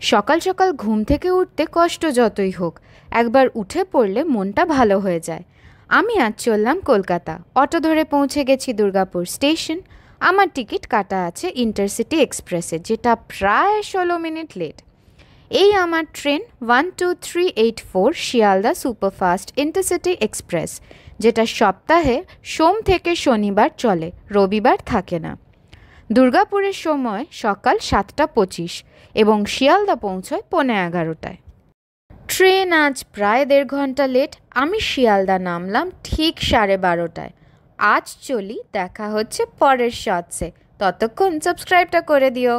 সকাল সকাল ঘুম থেকে উঠতে কষ্ট যতই হোক, একবার উঠে পড়লে মনটা ভালো হয়ে যায়। আমি আজ চললাম কলকাতা। অটো ধরে পৌঁছে গেছি দুর্গাপুর স্টেশন। আমার টিকিট কাটা আছে ইন্টারসিটি এক্সপ্রেসে, যেটা প্রায় ষোলো মিনিট লেট। এই আমার train one two three eight four Sealdah superfast intercity express, যেটা সপ্তাহে সোম থেকে শনিবার চলে, রবিবার থাকে না। দুর্গাপুরের সময় সকাল সাতটা পঁচিশ এবং শিয়ালদা পৌঁছয় পৌনে এগারোটায়। ট্রেন আজ প্রায় দেড় ঘণ্টা লেট, আমি শিয়ালদা নামলাম ঠিক সাড়ে বারোটায়। আজ চলি, দেখা হচ্ছে পরের শটসে ততক্ষণ সাবস্ক্রাইবটা করে দিও।